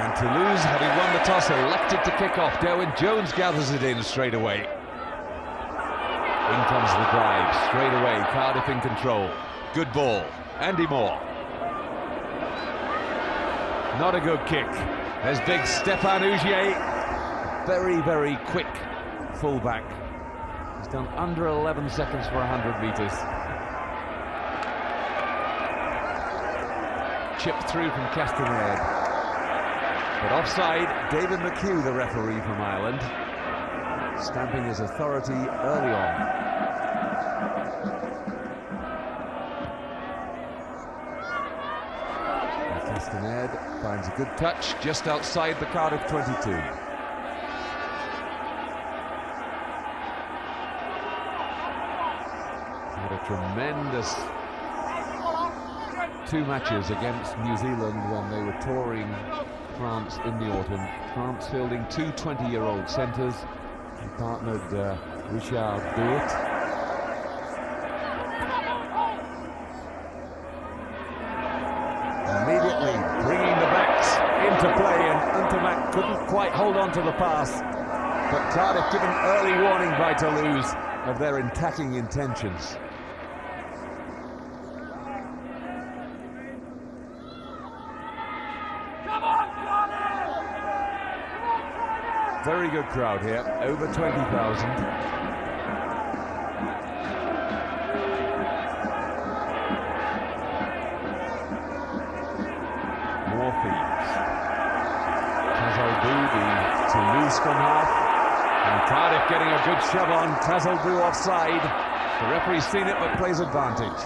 And Toulouse, having won the toss, elected to kick off. Derwyn Jones gathers it in straight away. In comes the drive, straight away. Cardiff in control. Good ball. Andy Moore. Not a good kick. There's big Stéphane Ougier. Very, very quick fullback. He's done under 11 seconds for 100 metres. Chip through from Castaignède. But offside, David McHugh, the referee from Ireland, stamping his authority early on. Castaignède finds a good touch just outside the Cardiff 22. Had a tremendous two matches against New Zealand when they were touring France in the autumn. France fielding two 20-year-old centres. He partnered uh, Richard Dourthe. Immediately bringing the backs into play and Ntamack couldn't quite hold on to the pass. But Cardiff given early warning by Toulouse of their attacking intentions. Very good crowd here, over 20,000. More feeds. Cazalbou, the Toulouse half. And Cardiff getting a good shove on. Cazalbou offside. The referee's seen it but plays advantage.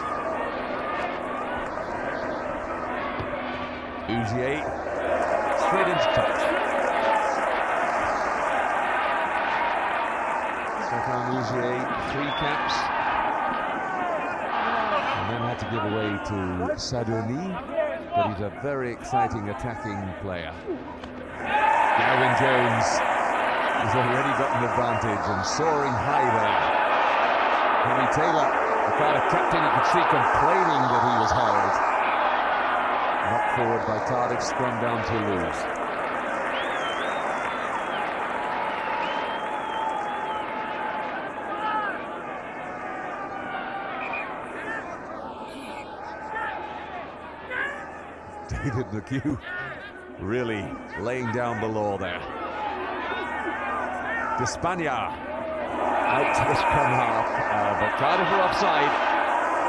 Ougier straight into touch. Ougier, three caps. And then had to give away to Sadourny, but he's a very exciting attacking player. Gavin Jones has already got an advantage and soaring high there. Henry Taylor, the Cardiff captain, you could see complaining that he was held. Knocked forward by Cardiff, scrum down Toulouse. David McHugh really laying down the law there. De out to the scrum half, uh, but Cardiff are offside.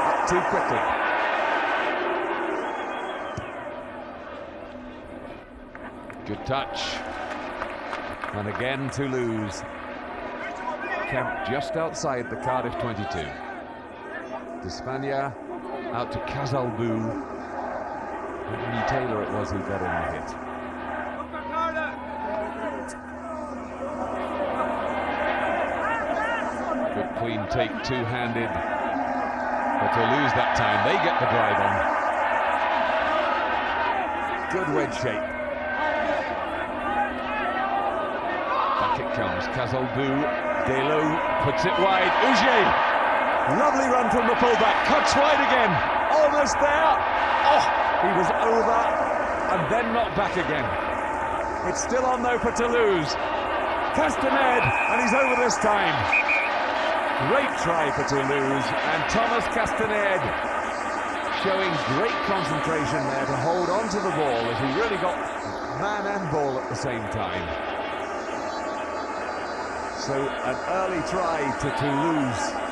Up too quickly. Good touch. And again Toulouse. Camped just outside the Cardiff 22. Dispagne out to Cazalbou. Anthony Taylor it was who got in the hit. Good clean take, two-handed. But to lose that time, they get the drive on. Good wedge shape. Back it comes, Cazalbou. Deylaud puts it wide. Ougier, lovely run from the fullback, cuts wide again. Almost there. Oh, he was over and then not back again. It's still on though for Toulouse. Castaignède, and he's over this time. Great try for Toulouse, and Thomas Castaignède showing great concentration there to hold on to the ball as he really got man and ball at the same time. So an early try to Toulouse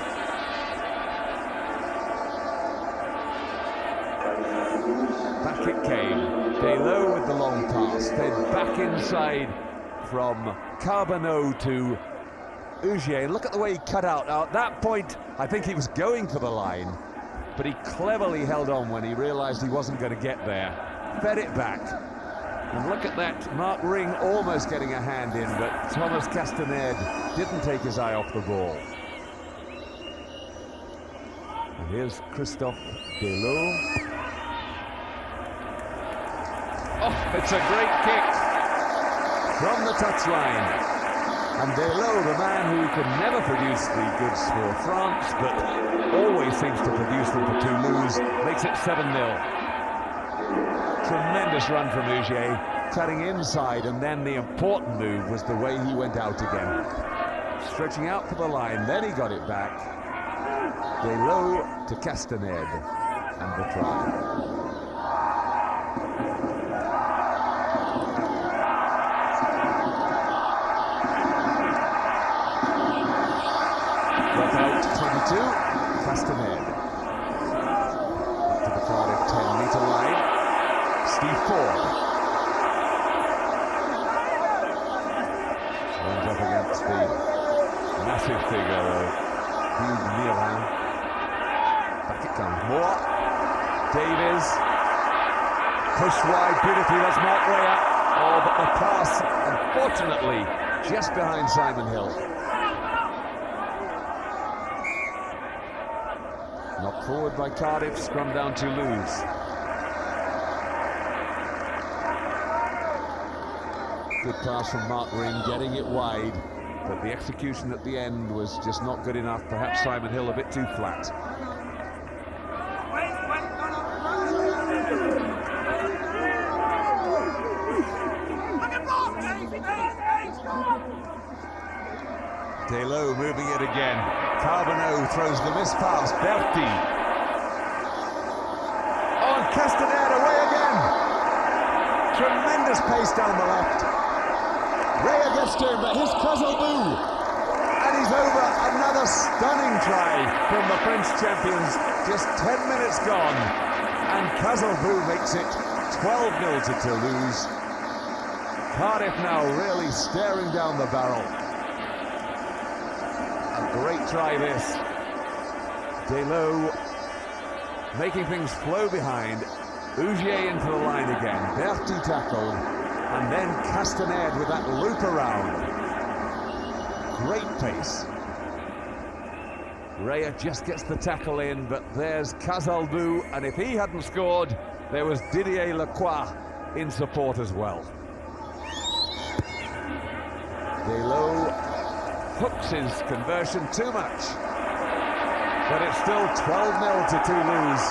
then back inside from Carbonneau to Ougier. Look at the way he cut out. Now, at that point, I think he was going for the line, but he cleverly held on when he realised he wasn't going to get there. Fed it back. And look at that, Mark Ring almost getting a hand in, but Thomas Castaignède didn't take his eye off the ball. And here's Christophe Deylaud. Oh, it's a great kick from the touchline. And Deylaud, the man who can never produce the goods for France, but always seems to produce them for Toulouse, makes it 7-0. Tremendous run from Ougier, cutting inside, and then the important move was the way he went out again. Stretching out for the line, then he got it back. Deylaud to Castaignède, and the try. Davies. Pushed wide beautifully. That's Mark Rayer. Oh, but the pass, unfortunately, just behind Simon Hill. Knocked forward by Cardiff, scrum down Toulouse. Good pass from Mark Ring, getting it wide, but the execution at the end was just not good enough. Perhaps Simon Hill a bit too flat. Deylaud moving it again. Carbonneau throws the miss pass. Berty. On oh, Castaignède away again. Tremendous pace down the left. Rayer gets to him, but here's Cazalbou. And he's over. Another stunning try from the French champions. Just 10 minutes gone. And Cazalbou makes it 12-0 to Toulouse. Cardiff now really staring down the barrel. Great try this. Deylaud making things flow behind. Ougier into the line again. Berty tackled. And then Castaignède with that loop around. Great pace. Rayer just gets the tackle in, but there's Cazalbou, and if he hadn't scored, there was Didier Lacroix in support as well. Deylaud hooks his conversion too much. But it's still 12-0 to Toulouse.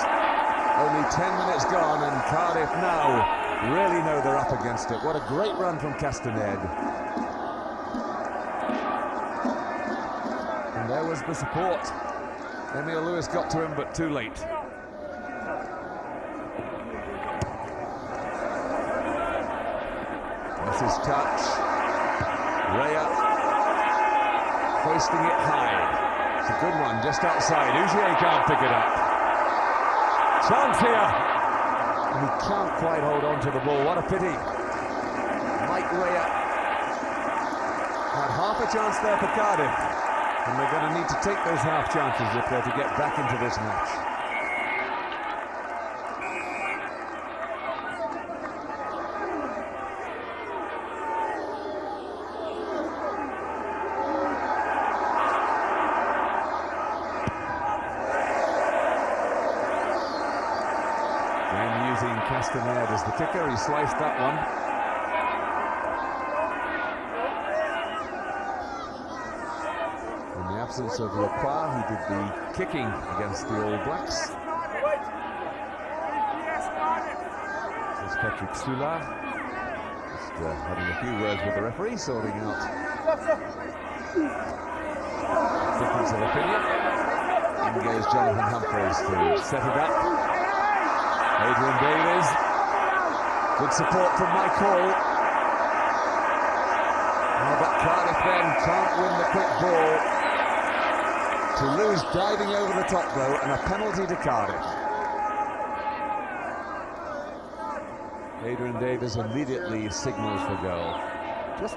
Only 10 minutes gone and Cardiff now really know they're up against it. What a great run from Castaignède. And there was the support. Emyr Lewis got to him, but too late. This is touch. Rayer Hoisting it high. It's a good one, just outside. Ougier can't pick it up. Chance here. And he can't quite hold on to the ball. What a pity. Mike Rayer had half a chance there for Cardiff. And they're going to need to take those half chances if they're to get back into this match. Kicker. He sliced that one. In the absence of Lacroix, he did the kicking against the All Blacks. There's Patrick Soulard. Just uh, having a few words with the referee, sorting out difference of opinion. In goes Jonathan Humphreys to set it up. Adrian Davies. Good support from Mike Hall. Oh, but Cardiff then can't win the quick ball. Toulouse diving over the top though, and a penalty to Cardiff. Adrian Davies immediately signals for goal. Just,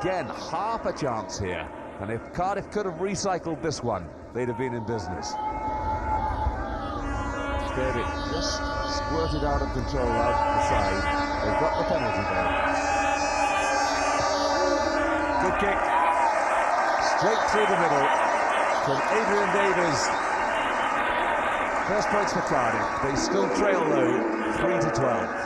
again, half a chance here. And if Cardiff could have recycled this one, they'd have been in business. It just squirted out of control out the side. They've got the penalty there. Good kick. Straight through the middle from Adrian Davies. First points for Cardiff. They still trail though, 3 to 12.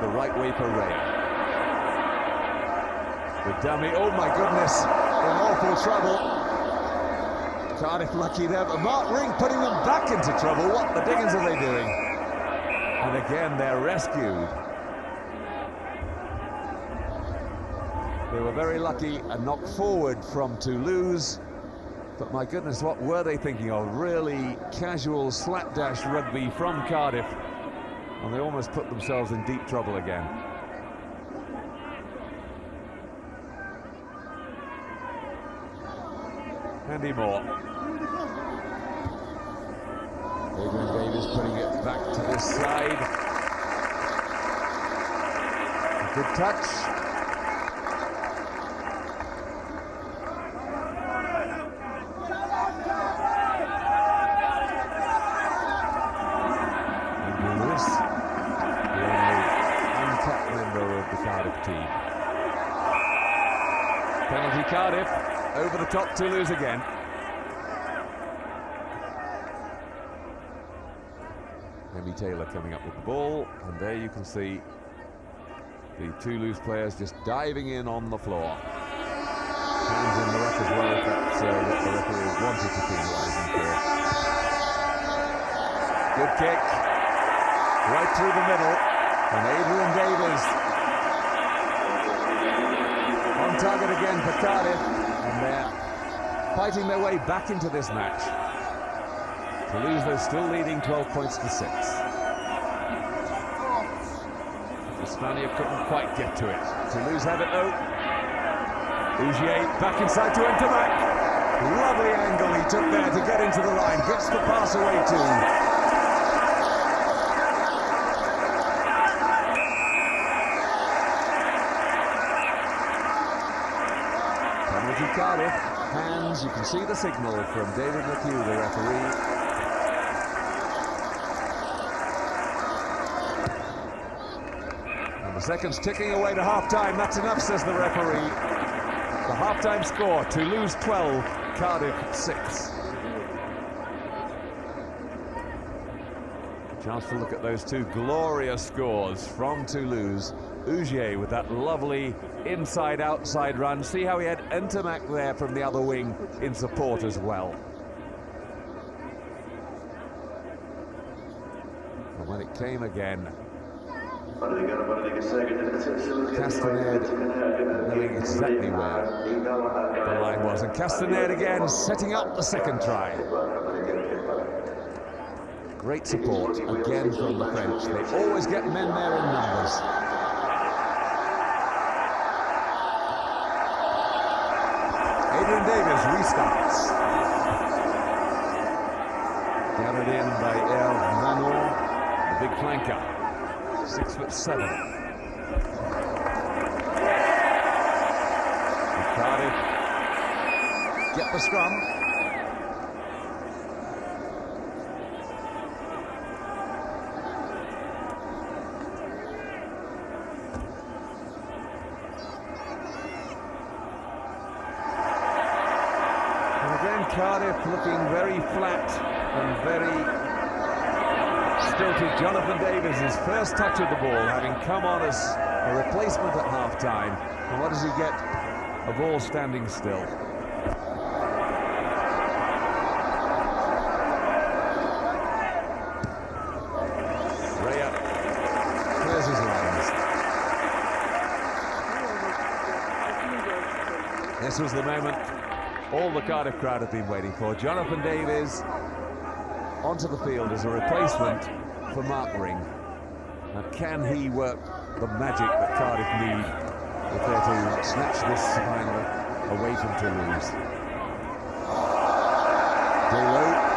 The right way for Rayer. The dummy, oh my goodness, in awful trouble. Cardiff lucky there, but Mark Ring putting them back into trouble. What the diggins are they doing? And again, they're rescued. They were very lucky, a knock forward from Toulouse. But my goodness, what were they thinking of? Really casual slapdash rugby from Cardiff. And they almost put themselves in deep trouble again. Andy Moore. Top Toulouse again. Hemi Taylor coming up with the ball, and there you can see the two Toulouse players just diving in on the floor. Hands in the ruck as well, if that's uh, what the referee wanted to penalise them for. Good kick, right through the middle, and Adrian Davies on target again for Cardiff, and fighting their way back into this match. Toulouse, they're still leading 12 points to 6. Dispagne couldn't quite get to it. Toulouse have it though. Ougier back inside to Ntamack. Lovely angle he took there to get into the line. Gets the pass away too. Cardiff. Hands, you can see the signal from David McHugh, the referee. And the seconds ticking away to half-time. That's enough, says the referee. The half-time score, Toulouse 12, Cardiff 6. Chance to look at those two glorious scores from Toulouse. Ougier with that lovely inside-outside run. See how he had Ntamack there from the other wing in support as well. And when it came again, Castaignède knowing exactly where the line was. And Castaignède again setting up the second try. Great support again from the French. They always get men there in numbers. Adrian Restarts. Gathered in by El Manor, the big flanker, six foot seven. Cardiff get the scrum. Cardiff looking very flat and very stilted. Jonathan Davies, his first touch of the ball, having come on as a replacement at half-time. And what does he get? A ball standing still. Rayer clears his lines. This was the moment all the Cardiff crowd have been waiting for. Jonathan Davies onto the field as a replacement for Mark Ring. Can he work the magic that Cardiff need if they're to snatch this final away from Toulouse? Deylaud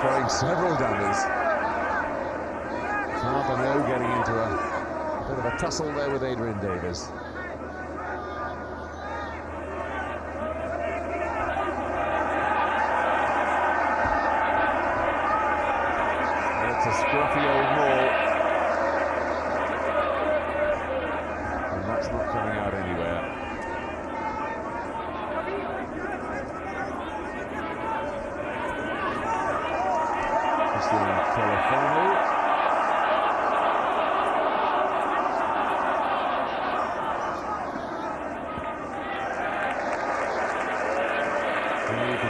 throwing several dummies. Carbonneau getting into a, a bit of a tussle there with Adrian Davies. scruffy old maul. And that's not coming out anywhere. Christian Telefonu.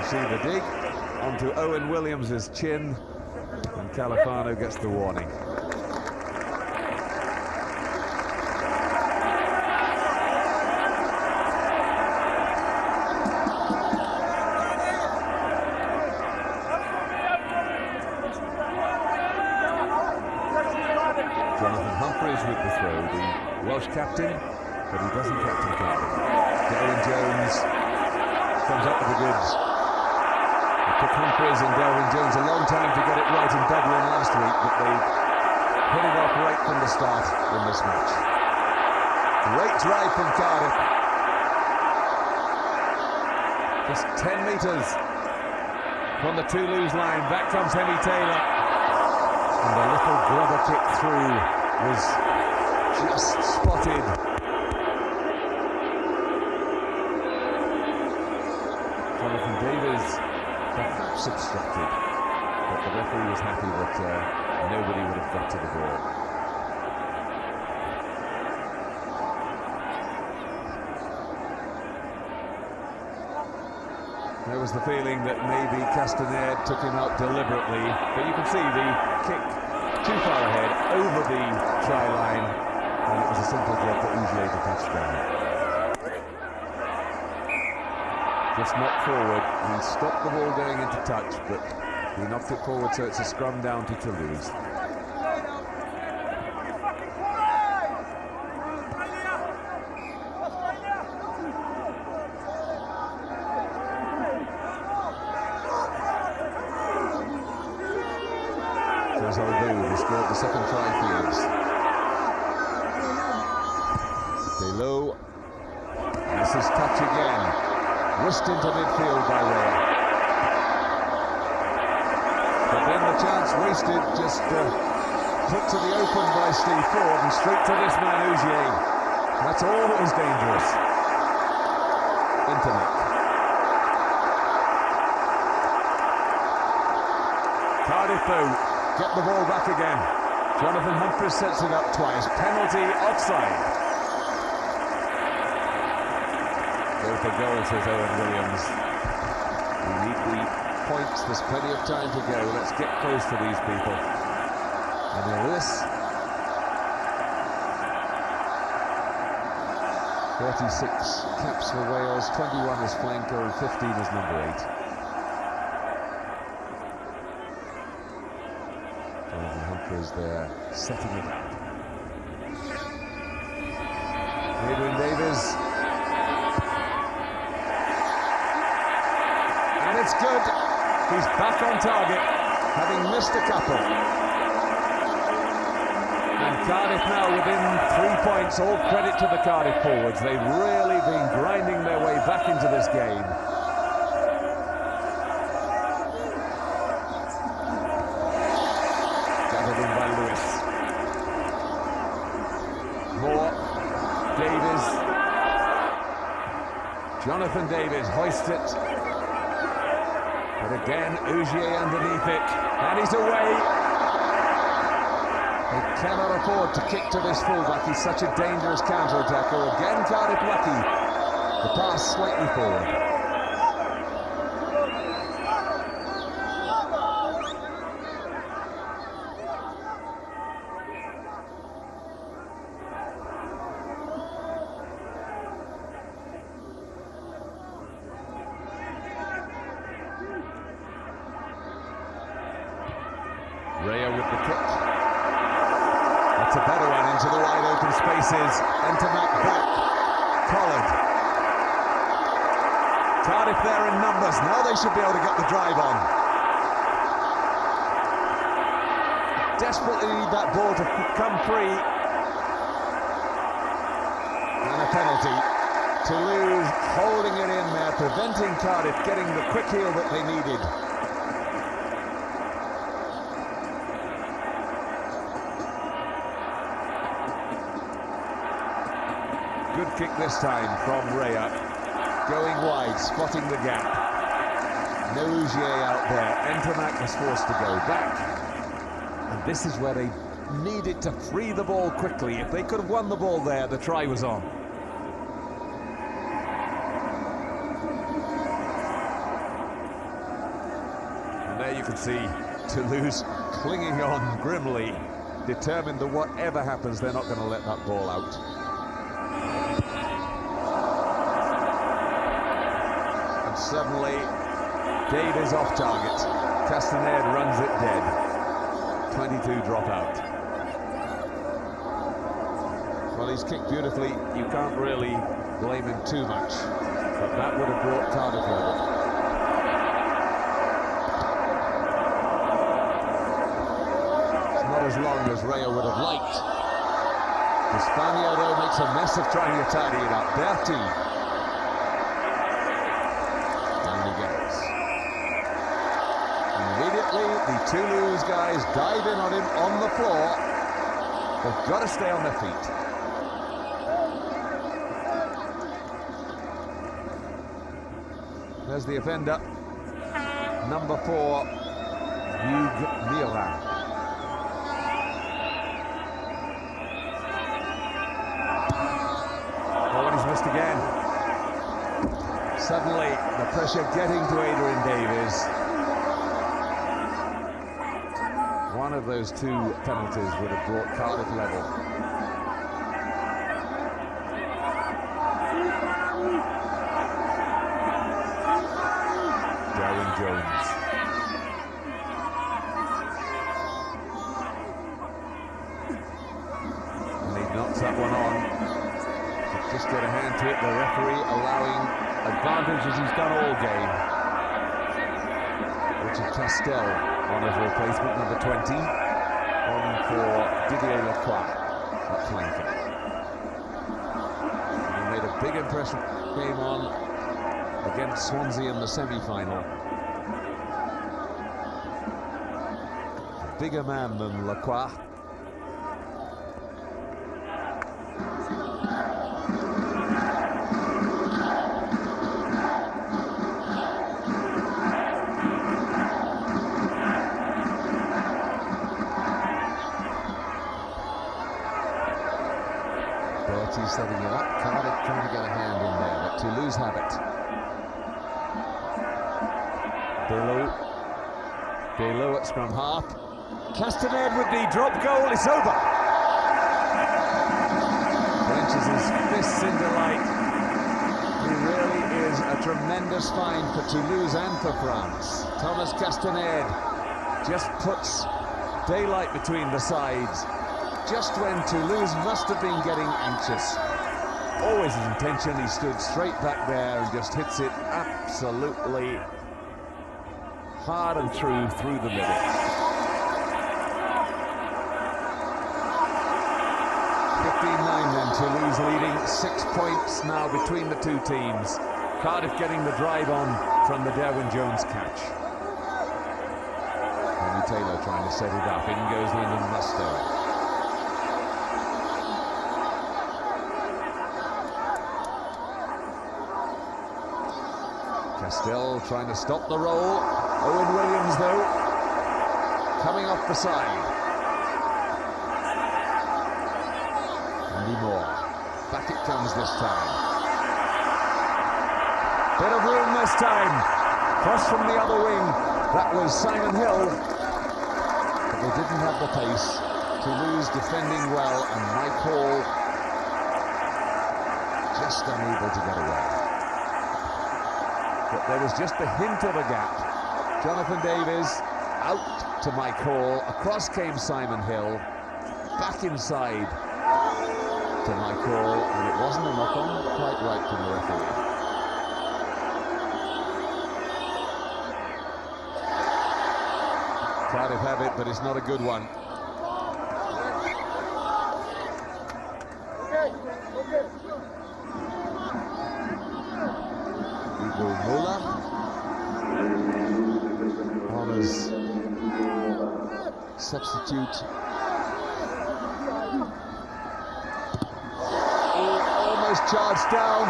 see the dig onto Owen Williams's chin, and Califano gets the warning. Jonathan Humphreys with the throw, the Welsh captain, but he doesn't captain Cardiff. Derwyn Jones comes up with the goods. Took Humphreys and Derwyn Jones a long time to get it right in Dublin last week, but they put it off right from the start in this match. Great drive from Cardiff. Just 10 metres from the Toulouse line. Back comes Hemi Taylor. And a little grubber kick through was just spotted. Jonathan Davies obstructed, but the referee was happy that uh, nobody would have got to the ball. There was the feeling that maybe Castaignède took him out deliberately, but you can see the kick too far ahead, over the try line, and it was a simple job for Ougier to touch down. Just knocked forward, he stopped the ball going into touch, but he knocked it forward, so it's a scrum down to Toulouse. Cazalbou, who scored the second try for Leeds. Below, misses touch again. Whisked into midfield by Ray. But then the chance wasted, just uh, put to the open by Steve Ford and straight to this man, Ougier. That's all that was dangerous. Ntamack. Cardiff though Get the ball back again. Jonathan Humphreys sets it up twice. Penalty offside. Go for goal, says Owen Williams. We need the points. There's plenty of time to go. Let's get close to these people. Then this. 46 caps for Wales, 21 as flanker and 15 as number 8. Jonathan Humphreys there, setting it up. Adrian Davies. And it's good. He's back on target, having missed a couple. And Cardiff now within three points, all credit to the Cardiff forwards. They've really been grinding their way back into this game. Davies. Jonathan Davies hoists it. But again, Ougier underneath it. And he's away. They cannot afford to kick to this fullback. He's such a dangerous counter-attacker. Again, Cardiff lucky. The pass slightly forward. Rayer with the kick. That's a better one into the wide open spaces. Ntamack back. Collard. Cardiff there in numbers. Now they should be able to get the drive on. Desperately need that ball to come free. And a penalty. Toulouse holding it in there, preventing Cardiff getting the quick heel that they needed. Good kick this time from Rayer. Going wide, spotting the gap. No Ougier out there. Ntamack was forced to go back. And this is where they needed to free the ball quickly. If they could have won the ball there, the try was on. And there you can see Toulouse clinging on grimly, determined that whatever happens, they're not going to let that ball out. And suddenly, Dave is off target. Castaignède runs it dead. 22 dropout. Well, he's kicked beautifully. You can't really blame him too much. But that would have brought Cardiff level. as long as Rayer would have liked. Dispagne, though, makes a mess of trying to tidy it up. Berty. Down he goes. Immediately, the Toulouse guys dive in on him on the floor. They've got to stay on their feet. There's the offender, number four, Hugues oh, Mira. again. Suddenly, the pressure getting to Adrian Davies. One of those two penalties would have brought Cardiff level. Big came on against Swansea in the semi-final. Bigger man than Lacroix. It's over. Clenches his fists in delight. He really is a tremendous find for Toulouse and for France. Thomas Castaignède just puts daylight between the sides just when Toulouse must have been getting anxious. Always his intention, he stood straight back there and just hits it absolutely hard and through, through the middle. 15-9 then, Toulouse leading six points now between the two teams. Cardiff getting the drive on from the Derwyn Jones catch. Tony Taylor trying to set it up. In goes Lyndon Mustoe. Still trying to stop the roll. Owen Williams, though, coming off the side. Andy Moore. Back it comes this time. Bit of room this time. Cross from the other wing. That was Simon Hill. But they didn't have the pace. Toulouse defending well, and Mike Hall just unable to get away but there was just a hint of a gap. Jonathan Davies out to Mike Hall, across came Simon Hill, back inside to Mike Hall, and it wasn't a knock-on, quite right from the referee. Cardiff have it, but it's not a good one. Muller. Honours substitute. Down.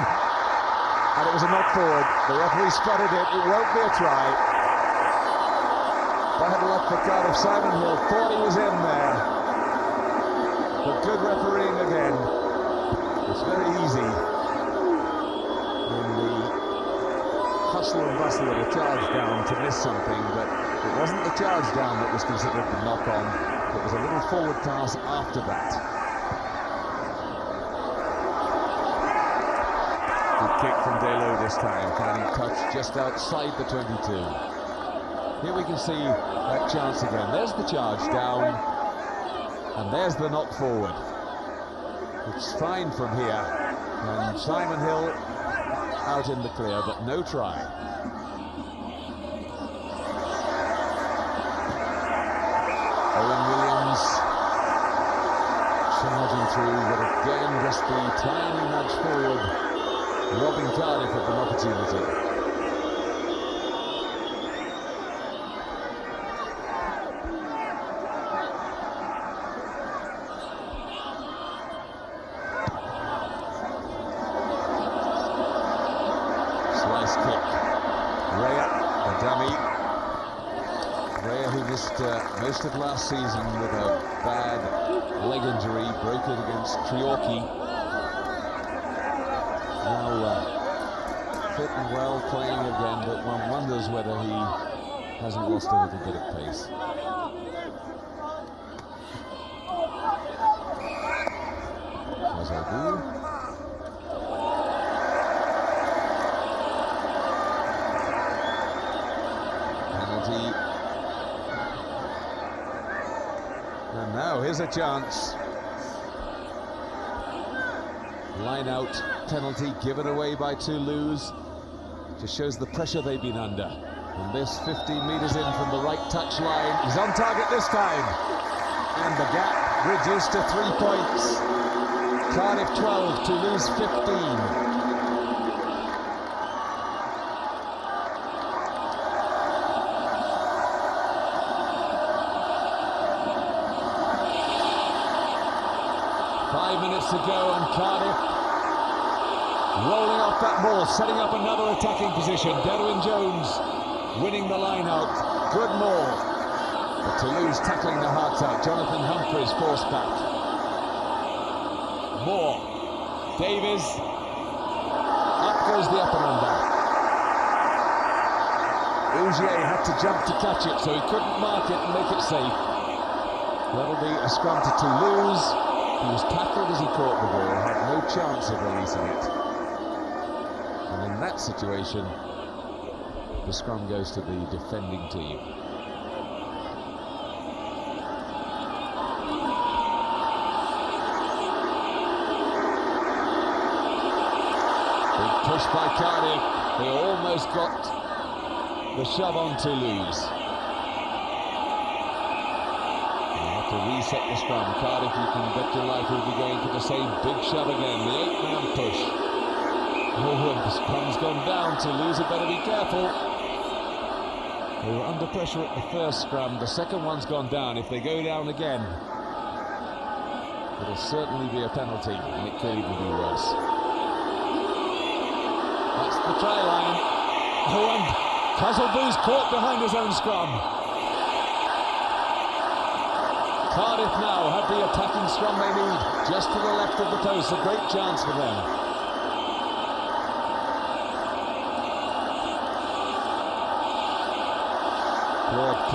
And it was a knock forward. The referee spotted it. It won't be a try. Bad luck for Cardiff. Simon Hill thought he was in there. But good refereeing again. It's very easy. In the hustle and bustle of a charge down to miss something, but It wasn't the charge down that was considered the knock-on. It was a little forward pass after that. Good kick from Deylaud this time, finding touch just outside the 22. Here we can see that chance again. There's the charge down, and there's the knock forward. It's fine from here, and Simon Hill out in the clear, but no try. Owen Williams charging through, but again just the tiny nudge forward, robbing Cardiff of an opportunity. most of last season with a bad leg injury, broke it against Treorchy. Now uh, fit and well playing again, but one wonders whether he hasn't lost a little bit of pace. Penalty. And now here's a chance. Line out penalty given away by Toulouse. Just shows the pressure they've been under. And this 15 metres in from the right touch line. He's on target this time. And the gap reduced to three points. Cardiff 12, Toulouse 15. Five minutes to go and Cardiff rolling off that ball, setting up another attacking position. Derwyn Jones winning the line out. Good maul. But Toulouse tackling the hearts out. Jonathan Humphreys forced back. Moore. Davies. Up goes the upper under. Ougier had to jump to catch it, so he couldn't mark it and make it safe. That'll be a scrum to Toulouse. He was tackled as he caught the ball, had no chance of releasing it. That situation, the scrum goes to the defending team. Big push by Cardiff. They almost got the shove on to Toulouse. to reset the scrum. Cardiff, you can bet your life will be going for the same big shove again. The eight-man push. Oh, scrum's gone down. Toulouse it, better be careful. They were under pressure at the first scrum. The second one's gone down. If they go down again, it'll certainly be a penalty, and it could even be worse. That's the try line. Oh, and caught behind his own scrum. Cardiff now have the attacking scrum they need, just to the left of the post, a great chance for them.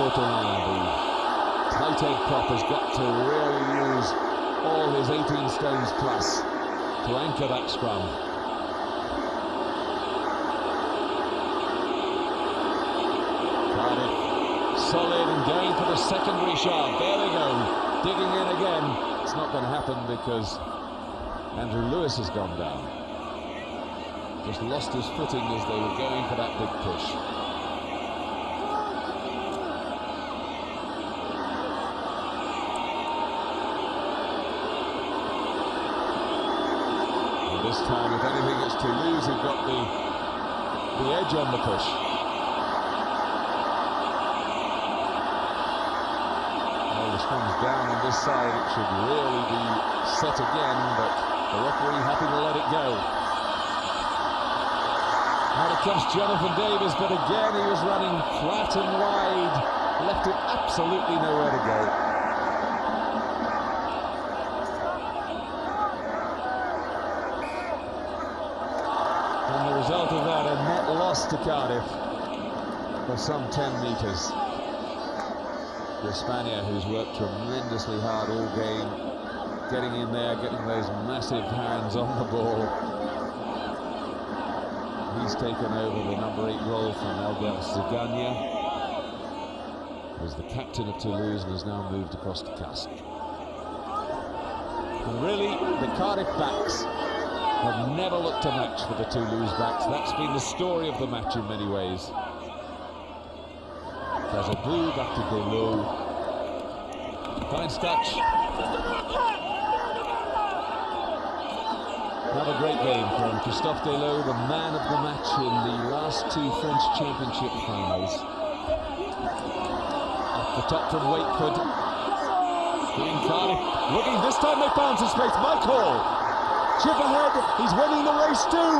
Courtelin, the tight head prop, has got to really use all his 18 stones plus to anchor that scrum. solid and going for the secondary shot. There they go, digging in again. It's not going to happen because Andrew Lewis has gone down. Just lost his footing as they were going for that big push. This time, if anything, it's Toulouse who've got the, the edge on the push. This comes down on this side, it should really be set again, but the referee happy to let it go. Out it comes Jonathan Davies, but again he was running flat and wide, left it absolutely nowhere to go. And to Cardiff for some 10 metres. the Spaniard who's worked tremendously hard all game, getting in there, getting those massive hands on the ball. He's taken over the number eight role from Albert Cigagna was the captain of Toulouse and has now moved across to Castres. Really, the Cardiff backs have never looked a match for the Toulouse backs. That's been the story of the match in many ways. Cazalbou back to Deylaud. Fine touch. Another great game from Christophe Deylaud, the man of the match in the last two French Championship finals the top from Wakeford. Looking, this time they found some space. Michael, chip ahead, he's winning the race too.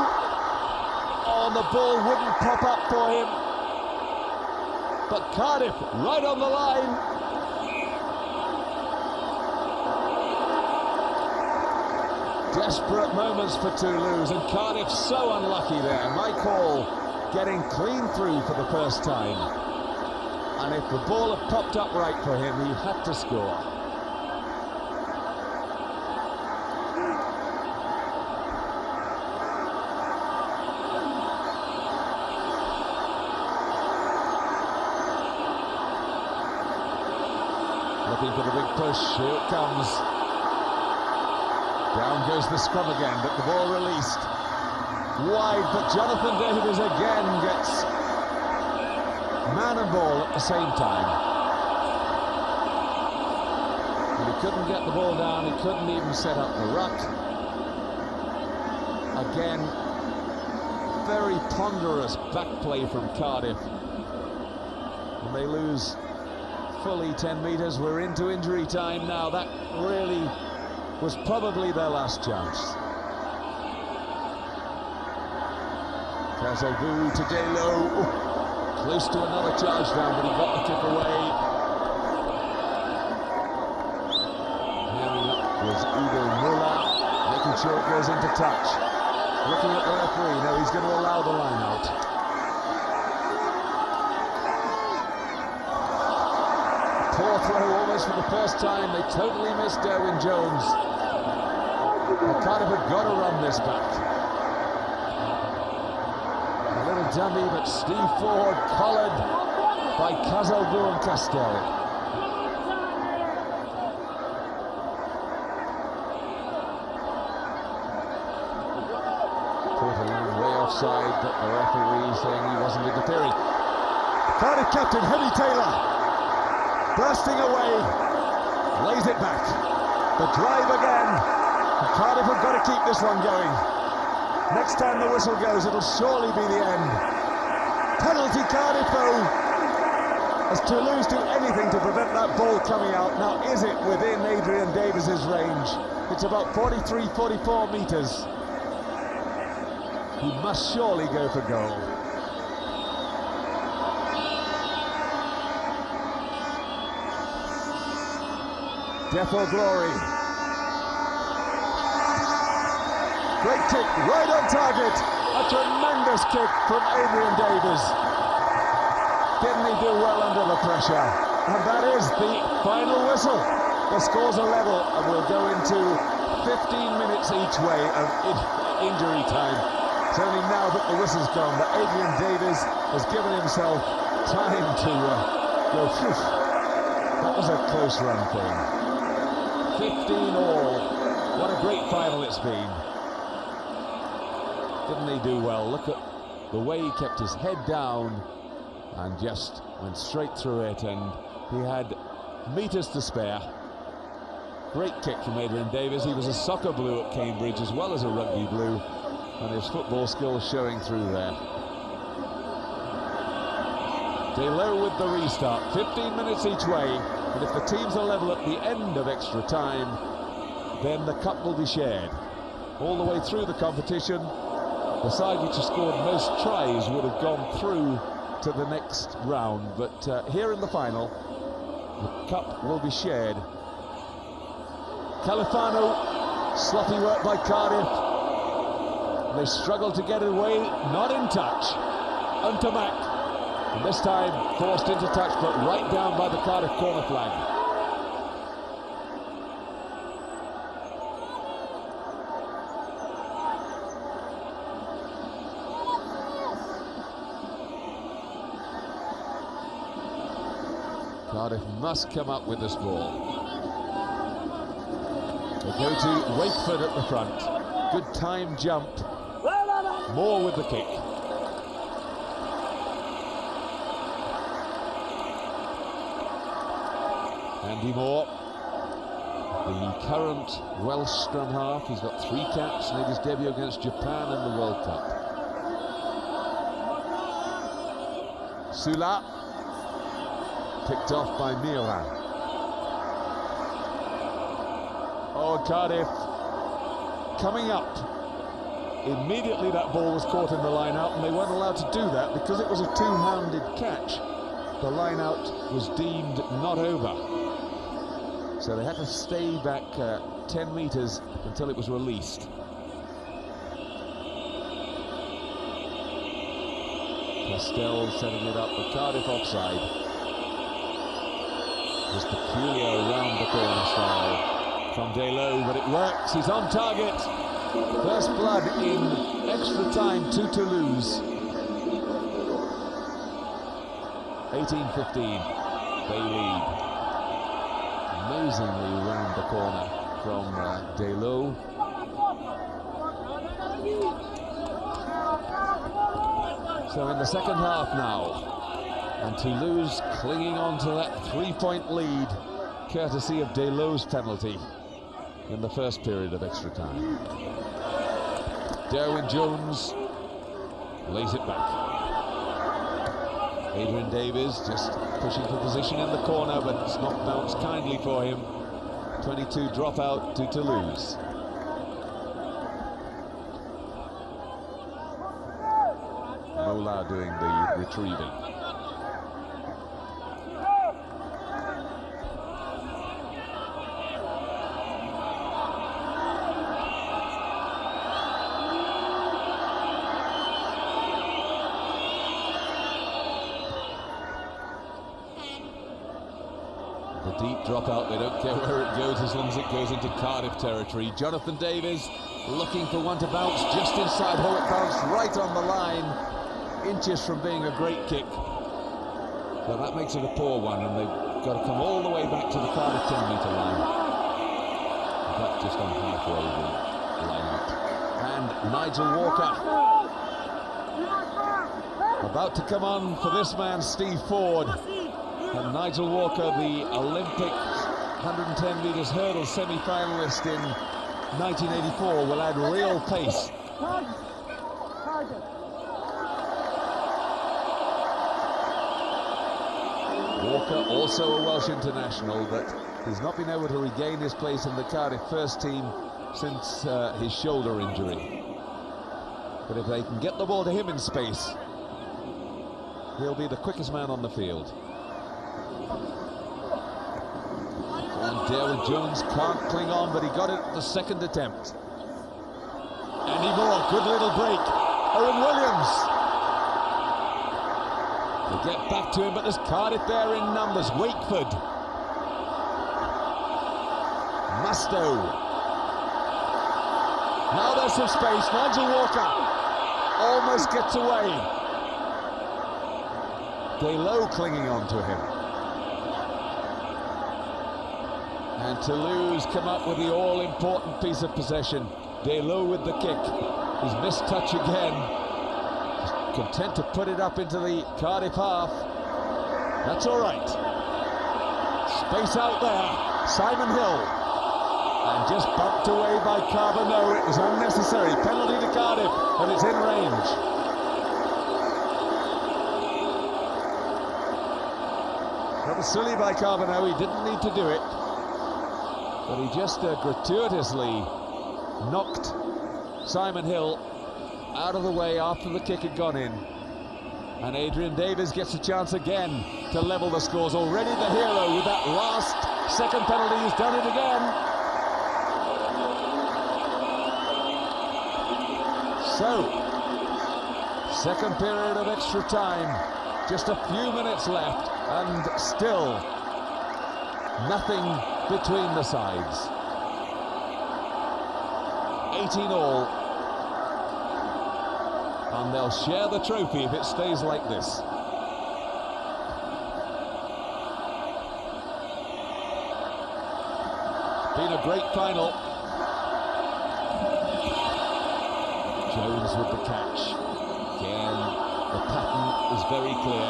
Oh, the ball wouldn't pop up for him. But Cardiff right on the line. Desperate moments for Toulouse, and Cardiff so unlucky there. Michael getting clean through for the first time. And if the ball had popped up right for him, he had to score. Looking for the big push, here it comes. Down goes the scrum again, but the ball released. Wide, but Jonathan Davies again gets man and ball at the same time. And he couldn't get the ball down, he couldn't even set up the ruck. Again, very ponderous back play from Cardiff. And they lose fully 10 metres. We're into injury time now. That really was probably their last chance. Cazalbou to Deylaud. Close to another charge down, but he got the tip away. Here was Ugo Muller, making sure it goes into touch. Looking at the referee, no, he's going to allow the line out. Poor for the first time. They totally missed Derwyn Jones. Cardiff have got to run this back A little dummy, but Steve Ford collared by Cazalbou and Castel. Portolan way offside, but the referee saying he wasn't interfering. Cardiff captain Hemi Taylor bursting away, lays it back. The drive again. Cardiff have got to keep this one going. Next time the whistle goes, it'll surely be the end. Penalty Cardiff, though. As Toulouse do anything to prevent that ball coming out. Now, is it within Adrian Davies's range? It's about 43, 44 metres. He must surely go for goal. Death or glory. Great kick, right on target. A tremendous kick from Adrian Davies. Didn't he do well under the pressure? And that is the final whistle. The scores are level and we'll go into 15 minutes each way of in injury time. It's only now that the whistle's gone that Adrian Davies has given himself time to uh, go, phew, that was a close run thing. 15 all. What a great final it's been. Didn't he do well? Look at the way he kept his head down and just went straight through it and he had meters to spare. Great kick from Adrian Davies. He was a soccer blue at Cambridge as well as a rugby blue and his football skills showing through there. Deylaud with the restart. 15 minutes each way and if the teams are level at the end of extra time then the cup will be shared. All the way through the competition the side which has scored most tries would have gone through to the next round. But uh, here in the final, the cup will be shared. Califano, sloppy work by Cardiff. They struggle to get away, not in touch. Ntamack And this time forced into touch, but right down by the Cardiff corner flag. Cardiff must come up with this ball. They go to Wakeford at the front. Good time jump. Moore with the kick. Andy Moore, the current Welsh scrum half. He's got three caps, made his debut against Japan in the World Cup. Soula, picked off by Mira. Oh, Cardiff coming up. Immediately that ball was caught in the line out and they weren't allowed to do that because it was a two-handed catch. The line out was deemed not over. So they had to stay back uh, 10 metres until it was released. Castel setting it up for Cardiff offside. This peculiar round the corner style from Deylaud, but it works. He's on target. First blood in extra time to Toulouse. 18-15, they lead amazingly round the corner from uh, Deylaud. So in the second half now, and Toulouse clinging on to that three-point lead, courtesy of Deylaud's penalty in the first period of extra time. Derwyn Jones lays it back. Adrian Davies just pushing for position in the corner, but it's not bounced kindly for him. 22 dropout to Toulouse. Mola doing the retrieving. out. They don't care where it goes into Cardiff territory. Jonathan Davies looking for one to bounce just inside. Oh, it right on the line, inches from being a great kick. But that makes it a poor one, and they've got to come all the way back to the Cardiff 10-metre line. In fact, just on halfway the line out. And Nigel Walker about to come on for this man, Steve Ford. And Nigel Walker, the Olympic 110 metres hurdle semi-finalist in 1984, will add real pace. Walker, also a Welsh international, but he's not been able to regain his place in the Cardiff first team since uh, his shoulder injury. But if they can get the ball to him in space, he'll be the quickest man on the field. And Jones can't cling on, but he got it the second attempt. Andy Moore, good little break. Owen Williams. They get back to him, but there's Cardiff there in numbers. Wakeford. Mustoe. Now there's some space. Nigel Walker almost gets away. Deylaud clinging on to him. Toulouse come up with the all-important piece of possession. Deylaud with the kick. He's missed touch again. content to put it up into the Cardiff half. That's all right. Space out there. Simon Hill. And just bumped away by Carbonneau. It was unnecessary. Penalty to Cardiff, and it's in range. That was silly by Carbonneau. He didn't need to do it but he just uh, gratuitously knocked Simon Hill out of the way after the kick had gone in. And Adrian Davies gets a chance again to level the scores. Already the hero with that last second penalty. He's done it again. So, second period of extra time. Just a few minutes left, and still nothing between the sides. 18 all. And they'll share the trophy if it stays like this. Been a great final. Jones with the catch. Again, the pattern is very clear.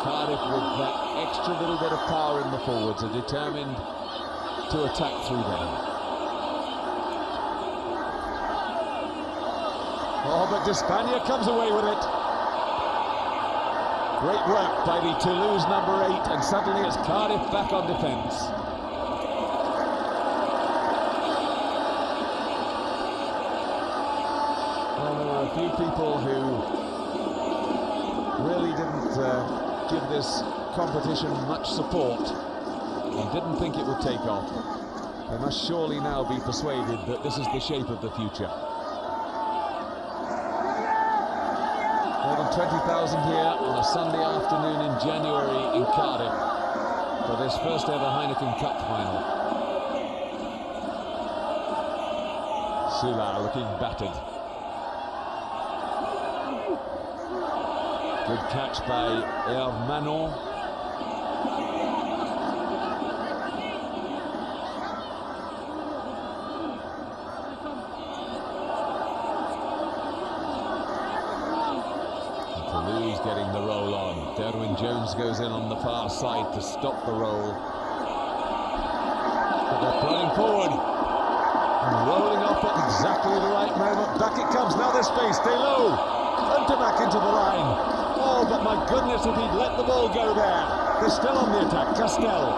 Cardiff with that extra little bit of power in the forwards are determined to attack through there. Oh, but Dispagne comes away with it. Great work by the Toulouse number eight, and suddenly it's Cardiff back on defence. Well, there were a few people who really didn't uh, give this competition much support didn't think it would take off. They must surely now be persuaded that this is the shape of the future. More than 20,000 here on a Sunday afternoon in January in Cardiff for this first ever Heineken Cup final. Soula looking battered. Good catch by Herve Manent. Toulouse getting the roll on. Derwyn Jones goes in on the far side to stop the roll. But they're playing forward. And rolling off at exactly the right moment. Back it comes. Now there's space. Deylaud. Hunter back into the line. Oh, but my goodness, if he'd let the ball go there. They're still on the attack. Castel.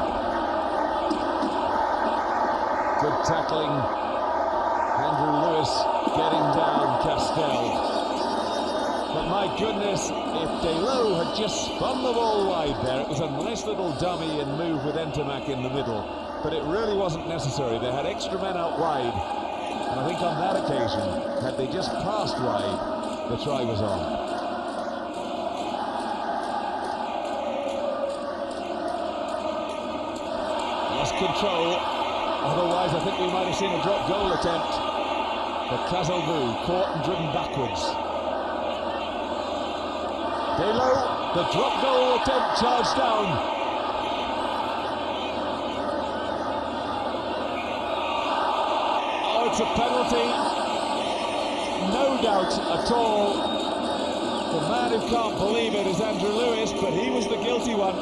Good tackling. Andrew Lewis getting down Castel. But my goodness, if Deylaud had just spun the ball wide there, it was a nice little dummy and move with Ntamack in the middle. But it really wasn't necessary. They had extra men out wide. And I think on that occasion, had they just passed wide, the try was on. Lost control. Otherwise, I think we might have seen a drop goal attempt. But Cazalbou caught and driven backwards. The drop goal attempt charged down. Oh, it's a penalty. No doubt at all. The man who can't believe it is Andrew Lewis, but he was the guilty one.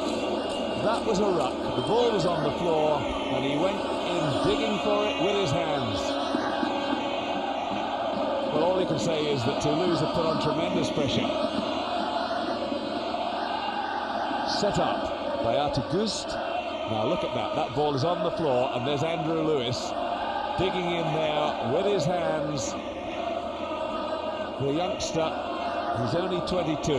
That was a ruck. The ball was on the floor, and he went in digging for it with his hands. Well, all you can say is that Toulouse have put on tremendous pressure. Set up by Artiguste. Now look at that, that ball is on the floor and there's Andrew Lewis digging in there with his hands. The youngster, who's only 22.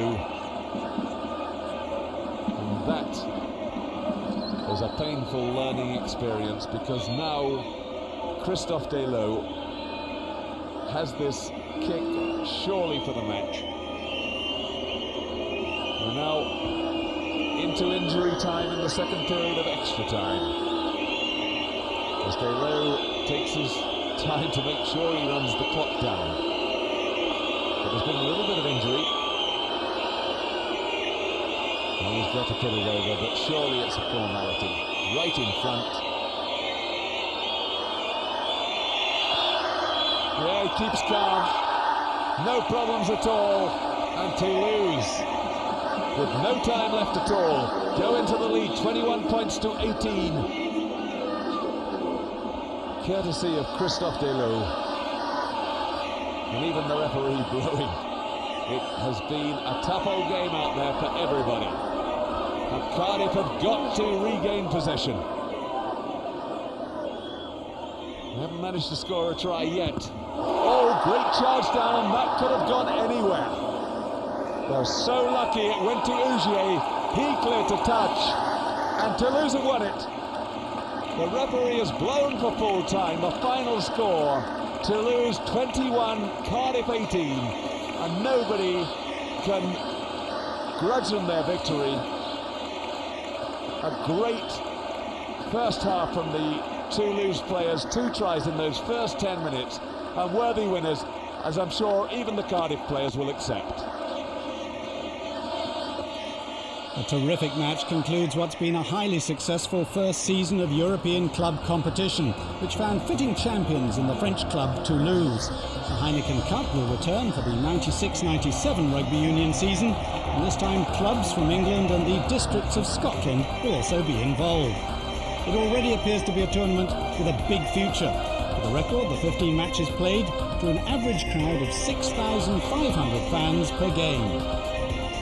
And that was a painful learning experience because now Christophe Deylaud has this kick surely for the match. We're now into injury time in the second period of extra time. As Deylaud takes his time to make sure he runs the clock down. But there's been a little bit of injury. And he's got to put it over, but surely it's a formality. Right in front. Yeah, he keeps calm. No problems at all. And Toulouse with no time left at all, go into the lead, 21 points to 18. Courtesy of Christophe Deylaud. And even the referee blowing. It has been a tough old game out there for everybody. And Cardiff have got to regain possession. They haven't managed to score a try yet. Oh, great charge down, and that could have gone anywhere. They're so lucky it went to Ougier. He cleared to touch. And Toulouse have won it. The referee has blown for full time. The final score, Toulouse 21, Cardiff 18. And nobody can grudge them their victory. A great first half from the Toulouse players, two tries in those first 10 minutes, and worthy winners, as I'm sure even the Cardiff players will accept. A terrific match concludes what's been a highly successful first season of European club competition, which found fitting champions in the French club Toulouse. The Heineken Cup will return for the 96-97 rugby union season, and this time clubs from England and the districts of Scotland will also be involved. It already appears to be a tournament with a big future. For the record, the 15 matches played to an average crowd of 6,500 fans per game.